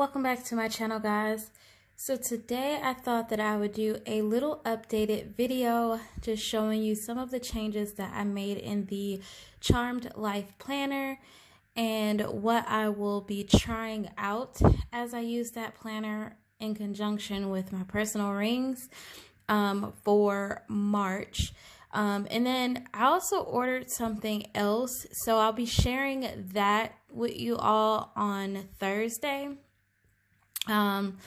Welcome back to my channel guys. So today I thought that I would do a little updated video just showing you some of the changes that I made in the Charmed Life Planner and what I will be trying out as I use that planner in conjunction with my personal rings um, for March. Um, and then I also ordered something else, so I'll be sharing that with you all on Thursday. Um,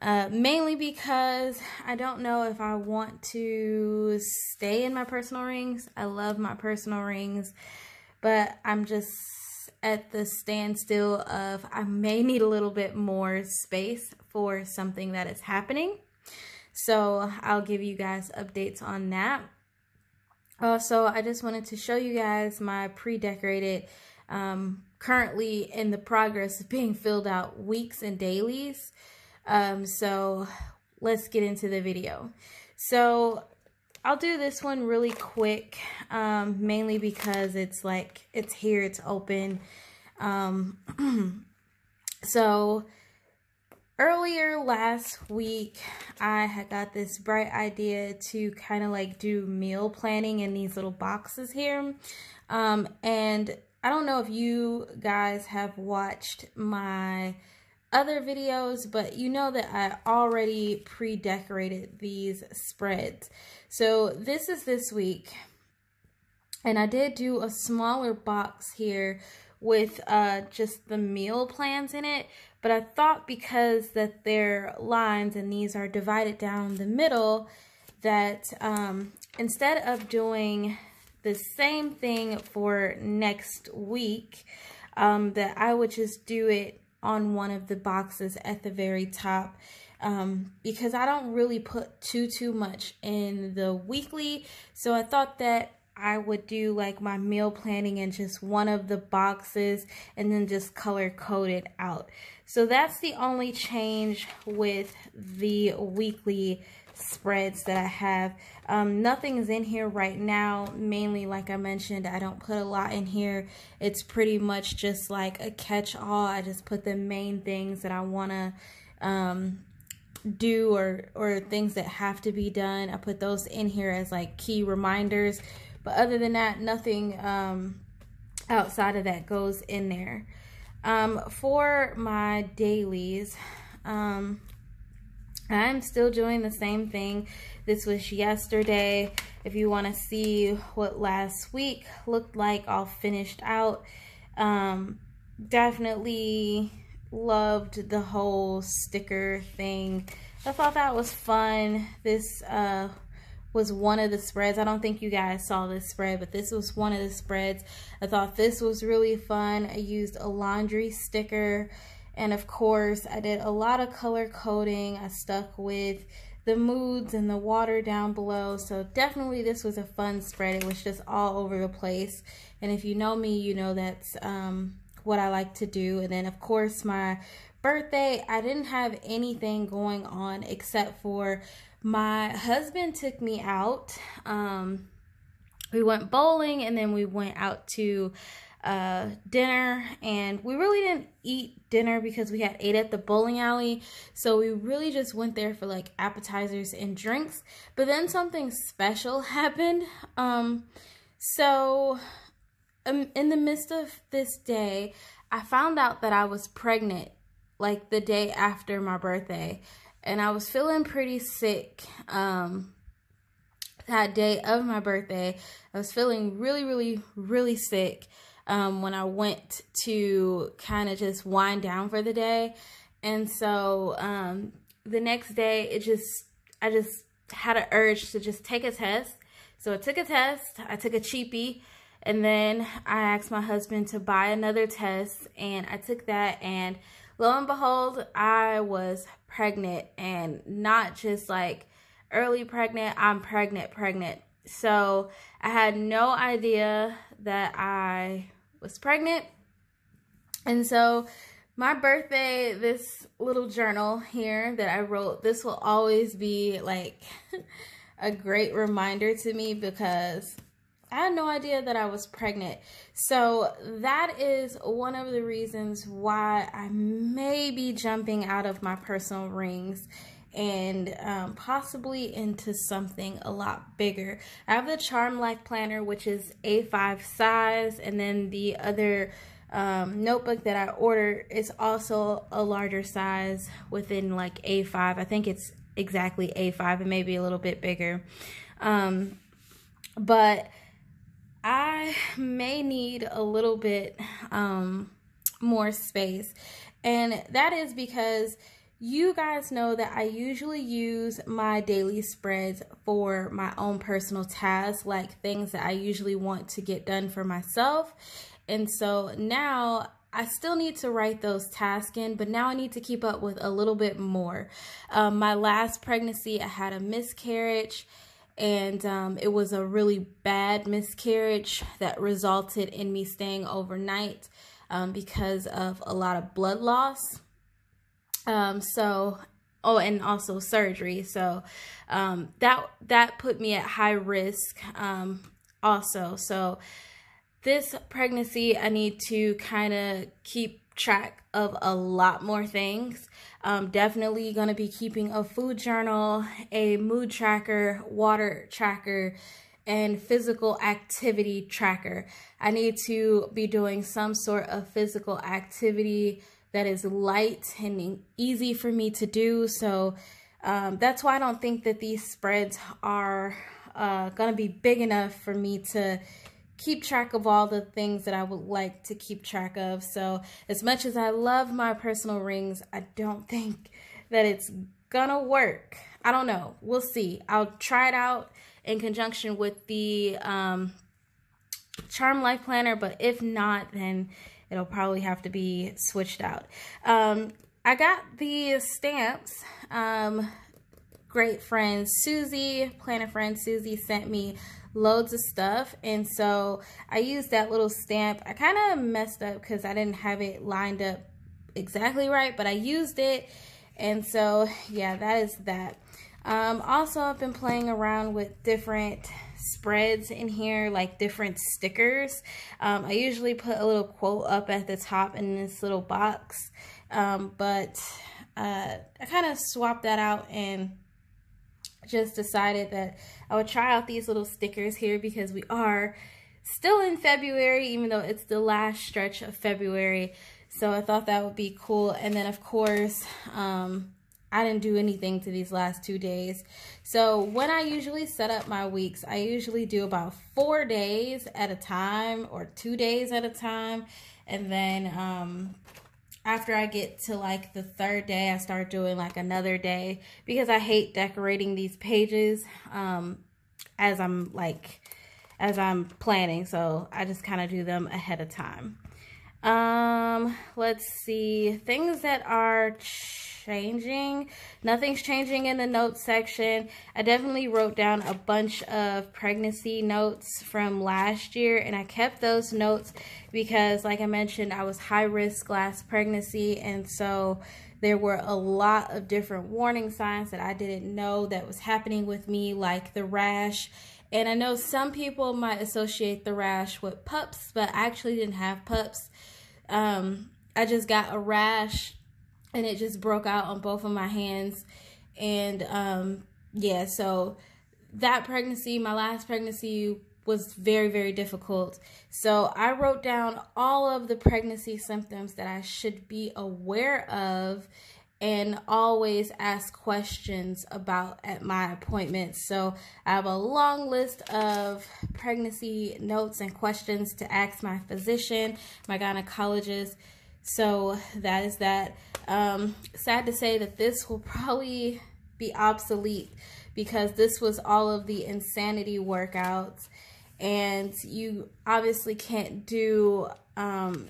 uh, mainly because I don't know if I want to stay in my personal rings. I love my personal rings, but I'm just at the standstill of I may need a little bit more space for something that is happening. So I'll give you guys updates on that. Also, I just wanted to show you guys my pre-decorated, um, currently in the progress of being filled out weeks and dailies. Um, so let's get into the video. So I'll do this one really quick, um, mainly because it's like, it's here, it's open. Um, so earlier last week, I had got this bright idea to kind of like do meal planning in these little boxes here. Um, and I don't know if you guys have watched my other videos, but you know that I already pre-decorated these spreads. So this is this week. And I did do a smaller box here with uh, just the meal plans in it. But I thought because that they're lines and these are divided down the middle, that um, instead of doing the same thing for next week, um, that I would just do it on one of the boxes at the very top um, because I don't really put too, too much in the weekly. So I thought that I would do like my meal planning in just one of the boxes and then just color code it out. So that's the only change with the weekly spreads that I have. Um, nothing's in here right now. Mainly, like I mentioned, I don't put a lot in here. It's pretty much just like a catch-all. I just put the main things that I want to um, do or, or things that have to be done. I put those in here as like key reminders. But other than that, nothing um, outside of that goes in there. Um, for my dailies, um, I'm still doing the same thing. This was yesterday. If you want to see what last week looked like all finished out, um, definitely loved the whole sticker thing. I thought that was fun. This uh, was one of the spreads. I don't think you guys saw this spread, but this was one of the spreads. I thought this was really fun. I used a laundry sticker and of course, I did a lot of color coding. I stuck with the moods and the water down below. So definitely this was a fun spread. It was just all over the place. And if you know me, you know that's um, what I like to do. And then of course my birthday, I didn't have anything going on except for my husband took me out. Um, we went bowling and then we went out to uh, dinner and we really didn't eat dinner because we had ate at the bowling alley. So we really just went there for like appetizers and drinks. But then something special happened. Um so um, in the midst of this day i found out that i was pregnant like the day after my birthday. And i was feeling pretty sick um that day of my birthday. I was feeling really really really sick um, when I went to kind of just wind down for the day. And so um, the next day, it just, I just had an urge to just take a test. So I took a test, I took a cheapie, and then I asked my husband to buy another test, and I took that, and lo and behold, I was pregnant, and not just like early pregnant, I'm pregnant, pregnant. So I had no idea that I was pregnant. And so my birthday, this little journal here that I wrote, this will always be like a great reminder to me because I had no idea that I was pregnant. So that is one of the reasons why I may be jumping out of my personal rings and um, possibly into something a lot bigger. I have the Charm Life Planner, which is A5 size, and then the other um, notebook that I ordered is also a larger size within like A5. I think it's exactly A5 and maybe a little bit bigger. Um, but I may need a little bit um, more space. And that is because you guys know that I usually use my daily spreads for my own personal tasks, like things that I usually want to get done for myself. And so now I still need to write those tasks in, but now I need to keep up with a little bit more. Um, my last pregnancy, I had a miscarriage and um, it was a really bad miscarriage that resulted in me staying overnight um, because of a lot of blood loss. Um, so, oh, and also surgery. So um, that that put me at high risk. Um, also, so this pregnancy, I need to kind of keep track of a lot more things. Um, definitely going to be keeping a food journal, a mood tracker, water tracker, and physical activity tracker. I need to be doing some sort of physical activity that is light and easy for me to do. So um, that's why I don't think that these spreads are uh, going to be big enough for me to keep track of all the things that I would like to keep track of. So as much as I love my personal rings, I don't think that it's gonna work. I don't know. We'll see. I'll try it out in conjunction with the um, Charm Life Planner, but if not, then it'll probably have to be switched out. Um, I got the stamps. Um, great friend Susie, planner friend Susie, sent me loads of stuff. And so I used that little stamp. I kind of messed up because I didn't have it lined up exactly right, but I used it. And so, yeah, that is that. Um, also, I've been playing around with different spreads in here, like different stickers. Um, I usually put a little quote up at the top in this little box, um, but uh, I kind of swapped that out and just decided that I would try out these little stickers here because we are still in February, even though it's the last stretch of February. So I thought that would be cool. And then, of course, um, I didn't do anything to these last two days. So when I usually set up my weeks, I usually do about four days at a time or two days at a time. And then um, after I get to like the third day, I start doing like another day because I hate decorating these pages um, as I'm like, as I'm planning. So I just kind of do them ahead of time. Um, let's see, things that are changing. Nothing's changing in the notes section. I definitely wrote down a bunch of pregnancy notes from last year and I kept those notes because like I mentioned, I was high risk last pregnancy and so there were a lot of different warning signs that I didn't know that was happening with me like the rash and I know some people might associate the rash with PUPPP, but I actually didn't have PUPPP. Um, I just got a rash and it just broke out on both of my hands. And um, yeah, so that pregnancy, my last pregnancy, was very, very difficult. So I wrote down all of the pregnancy symptoms that I should be aware of and always ask questions about at my appointments. So I have a long list of pregnancy notes and questions to ask my physician, my gynecologist. So that is that. Um, sad to say that this will probably be obsolete because this was all of the insanity workouts and you obviously can't do um,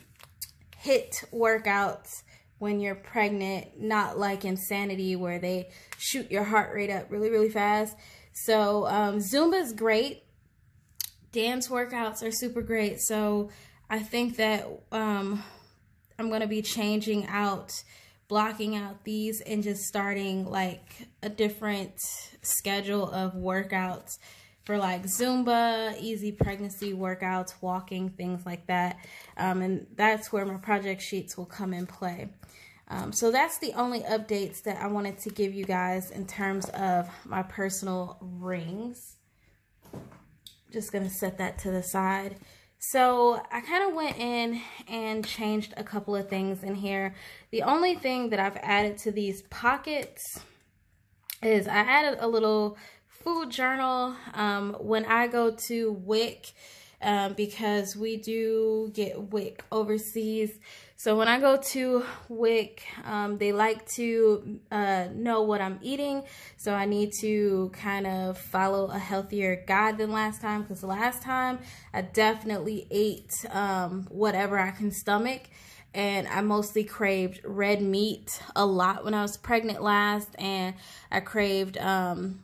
HIIT workouts when you're pregnant, not like insanity where they shoot your heart rate up really, really fast. So um, Zumba is great. Dance workouts are super great. So I think that um, I'm going to be changing out, blocking out these and just starting like a different schedule of workouts for like Zumba, easy pregnancy workouts, walking, things like that. Um, and that's where my project sheets will come in play. Um, so that's the only updates that I wanted to give you guys in terms of my personal rings. Just going to set that to the side. So I kind of went in and changed a couple of things in here. The only thing that I've added to these pockets is I added a little food journal um, when I go to WIC um, because we do get WIC overseas. So when I go to WIC, um, they like to uh, know what I'm eating. So I need to kind of follow a healthier guide than last time because last time I definitely ate um, whatever I can stomach and I mostly craved red meat a lot when I was pregnant last and I craved um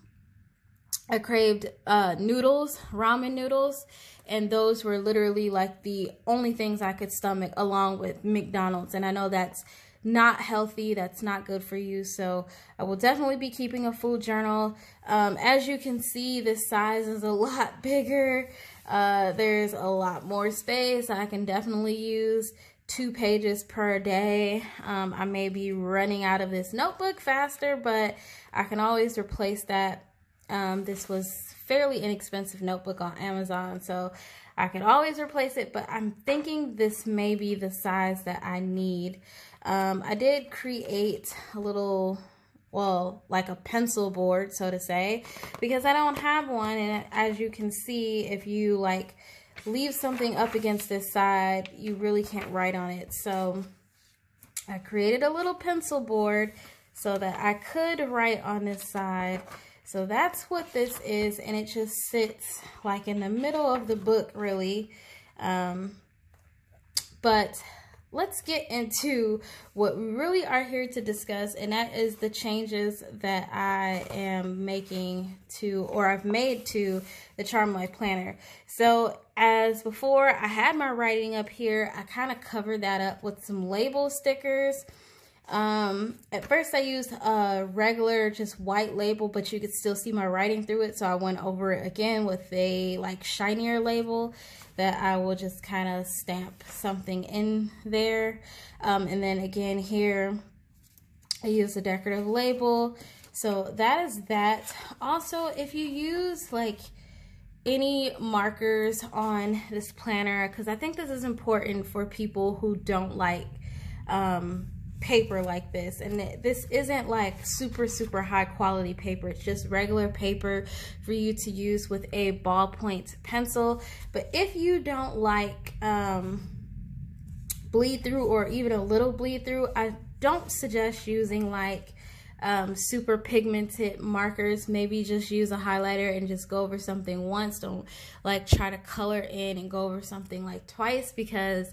I craved uh noodles, ramen noodles and those were literally like the only things I could stomach along with McDonald's. And I know that's not healthy that's not good for you so I will definitely be keeping a food journal. Um, as you can see the size is a lot bigger. Uh, there's a lot more space I can definitely use. Two pages per day. Um, I may be running out of this notebook faster but I can always replace that um, this was fairly inexpensive notebook on Amazon, so I can always replace it, but I'm thinking this may be the size that I need. Um, I did create a little, well, like a pencil board, so to say, because I don't have one, and as you can see, if you, like, leave something up against this side, you really can't write on it, so I created a little pencil board so that I could write on this side, so that's what this is, and it just sits like in the middle of the book, really. Um, but let's get into what we really are here to discuss, and that is the changes that I am making to, or I've made to the Charm Life Planner. So as before, I had my writing up here. I kind of covered that up with some label stickers. Um, at first I used a regular just white label, but you could still see my writing through it. So I went over it again with a like shinier label that I will just kind of stamp something in there. Um, and then again here, I use a decorative label. So that is that. Also, if you use like any markers on this planner, because I think this is important for people who don't like um, paper like this. And this isn't like super super high quality paper. It's just regular paper for you to use with a ballpoint pencil. But if you don't like um, bleed through or even a little bleed through I don't suggest using like um, super pigmented markers. Maybe just use a highlighter and just go over something once. Don't like try to color in and go over something like twice because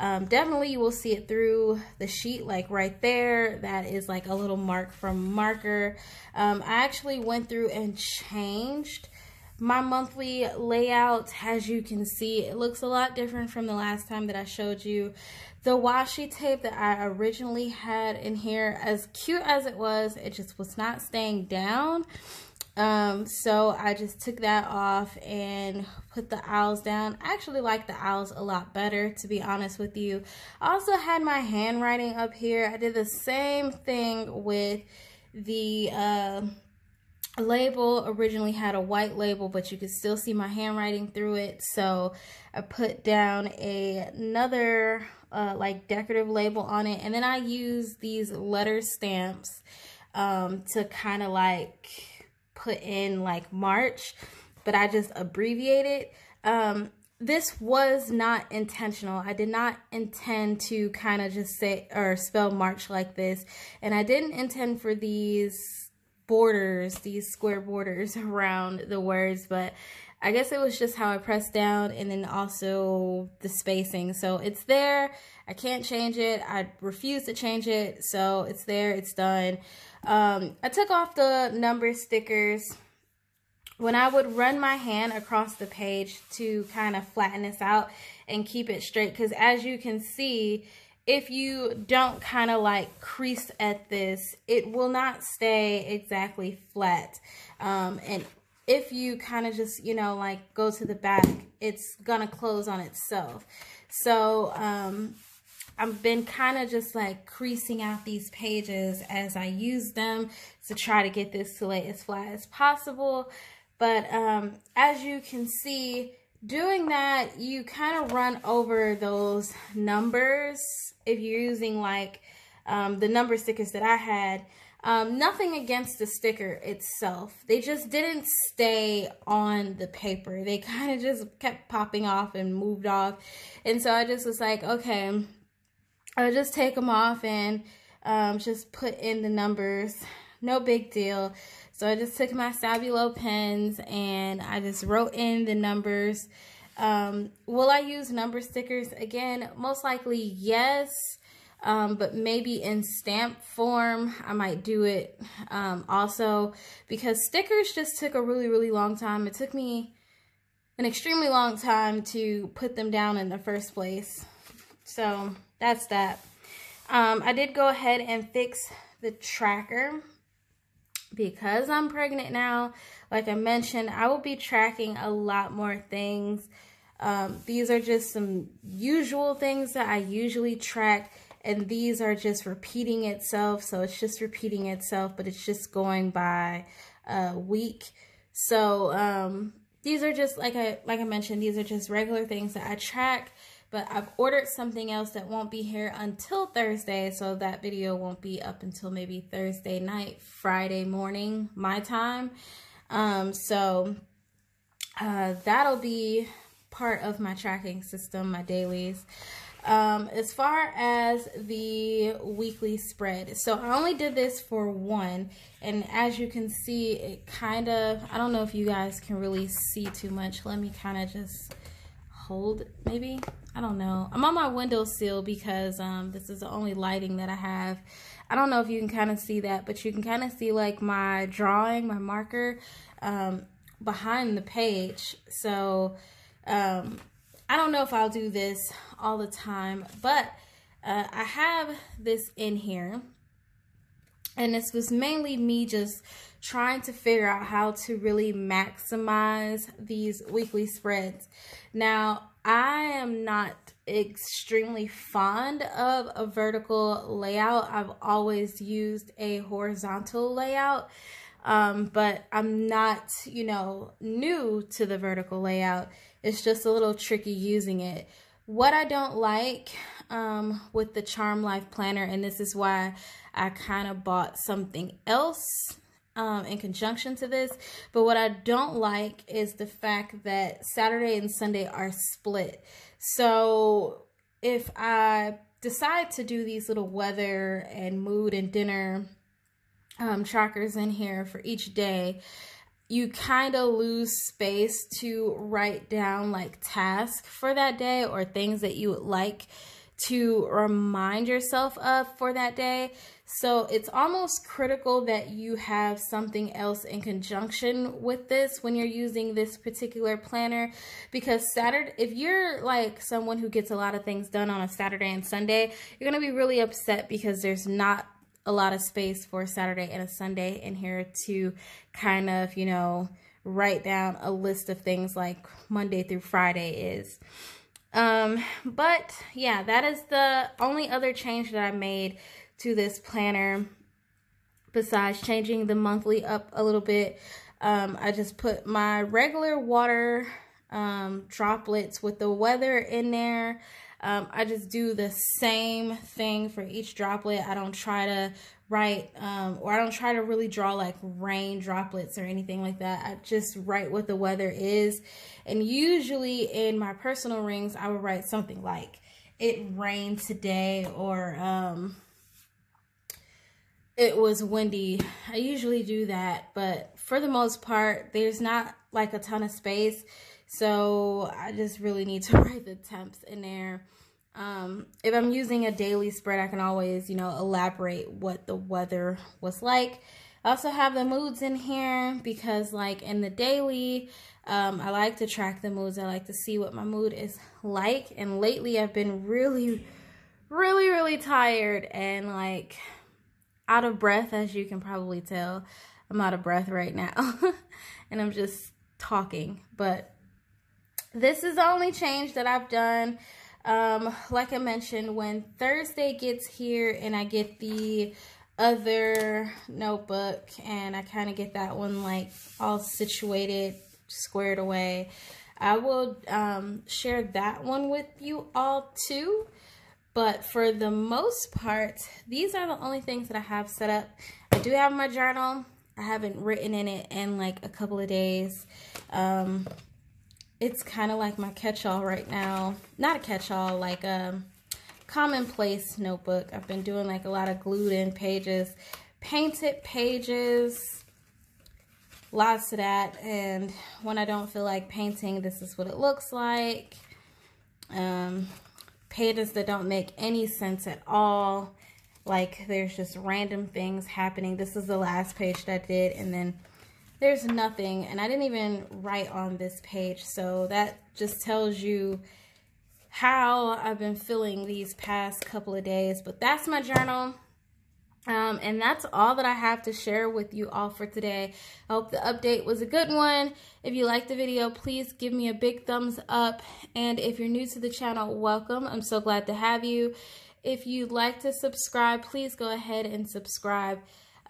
um, definitely you will see it through the sheet like right there. That is like a little mark from marker. Um, I actually went through and changed my monthly layout. As you can see, it looks a lot different from the last time that I showed you. The washi tape that I originally had in here, as cute as it was, it just was not staying down. Um, so I just took that off and put the owls down. I actually like the owls a lot better, to be honest with you. I also had my handwriting up here. I did the same thing with the uh, label. Originally had a white label, but you could still see my handwriting through it. So I put down a, another uh, like decorative label on it. And then I use these letter stamps um, to kind of like put in like March, but I just abbreviated. Um, this was not intentional. I did not intend to kind of just say or spell March like this. And I didn't intend for these borders, these square borders around the words, but I guess it was just how I pressed down and then also the spacing. So it's there. I can't change it. I refuse to change it. So it's there. It's done. Um, I took off the number stickers. When I would run my hand across the page to kind of flatten this out and keep it straight, because as you can see, if you don't kind of like crease at this, it will not stay exactly flat. Um, and if you kind of just, you know, like go to the back, it's gonna close on itself. So, um, I've been kind of just like creasing out these pages as I use them to try to get this to lay as flat as possible. But um, as you can see, doing that, you kind of run over those numbers if you're using like um, the number stickers that I had. Um, nothing against the sticker itself. They just didn't stay on the paper. They kind of just kept popping off and moved off. And so I just was like, okay, I'll just take them off and um, just put in the numbers. No big deal. So I just took my Stabilo pens and I just wrote in the numbers. Um, will I use number stickers again? Most likely yes. Um, but maybe in stamp form, I might do it um, also because stickers just took a really, really long time. It took me an extremely long time to put them down in the first place. So that's that. Um, I did go ahead and fix the tracker because I'm pregnant now. Like I mentioned, I will be tracking a lot more things. Um, these are just some usual things that I usually track and these are just repeating itself. So it's just repeating itself, but it's just going by a week. So um, these are just like I like I mentioned, these are just regular things that I track but I've ordered something else that won't be here until Thursday. So that video won't be up until maybe Thursday night, Friday morning, my time. Um, so uh, that'll be part of my tracking system, my dailies. Um, as far as the weekly spread, so I only did this for one, and as you can see, it kind of, I don't know if you guys can really see too much. Let me kind of just hold, maybe. I don't know. I'm on my windowsill because um, this is the only lighting that I have. I don't know if you can kind of see that, but you can kind of see like my drawing, my marker um, behind the page. So um, I don't know if I'll do this all the time, but uh, I have this in here. And this was mainly me just trying to figure out how to really maximize these weekly spreads. Now, I am not extremely fond of a vertical layout. I've always used a horizontal layout, um, but I'm not, you know, new to the vertical layout. It's just a little tricky using it. What I don't like um, with the Charm Life Planner, and this is why I kind of bought something else um, in conjunction to this. But what I don't like is the fact that Saturday and Sunday are split. So if I decide to do these little weather and mood and dinner um, trackers in here for each day, you kind of lose space to write down like tasks for that day or things that you would like to remind yourself of for that day. So it's almost critical that you have something else in conjunction with this when you're using this particular planner because Saturday, if you're like someone who gets a lot of things done on a Saturday and Sunday, you're going to be really upset because there's not a lot of space for Saturday and a Sunday in here to kind of, you know, write down a list of things like Monday through Friday is. Um, but yeah, that is the only other change that I made to this planner besides changing the monthly up a little bit. Um, I just put my regular water um, droplets with the weather in there. Um, I just do the same thing for each droplet. I don't try to write um, or I don't try to really draw like rain droplets or anything like that. I just write what the weather is. And usually in my personal rings, I would write something like it rained today or um, it was windy. I usually do that, but for the most part, there's not like a ton of space. So I just really need to write the temps in there. Um, if I'm using a daily spread, I can always, you know, elaborate what the weather was like. I also have the moods in here because like in the daily, um, I like to track the moods. I like to see what my mood is like. And lately I've been really, really, really tired and like out of breath, as you can probably tell. I'm out of breath right now. and I'm just talking. But this is the only change that I've done. Um, like I mentioned, when Thursday gets here and I get the other notebook and I kind of get that one like all situated, squared away, I will um, share that one with you all too. But for the most part, these are the only things that I have set up. I do have my journal. I haven't written in it in like a couple of days. Um, it's kind of like my catch-all right now. Not a catch-all, like a commonplace notebook. I've been doing like a lot of glued in pages, painted pages, lots of that. And when I don't feel like painting, this is what it looks like. Um, pages that don't make any sense at all. Like there's just random things happening. This is the last page that I did. And then there's nothing. And I didn't even write on this page. So that just tells you how I've been feeling these past couple of days. But that's my journal. Um, and that's all that I have to share with you all for today. I hope the update was a good one. If you liked the video, please give me a big thumbs up. And if you're new to the channel, welcome. I'm so glad to have you. If you'd like to subscribe, please go ahead and subscribe.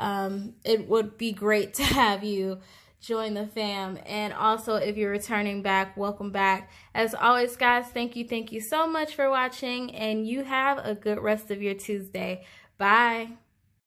Um, it would be great to have you join the fam. And also, if you're returning back, welcome back. As always, guys, thank you, thank you so much for watching. And you have a good rest of your Tuesday. Bye.